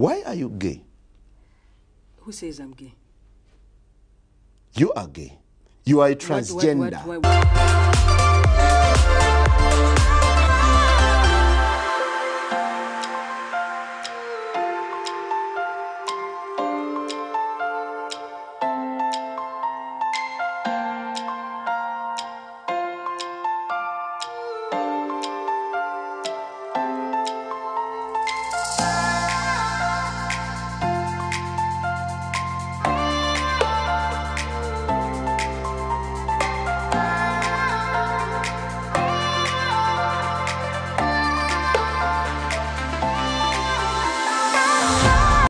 Why are you gay? Who says I'm gay? You are gay. You are a transgender. What, what, what,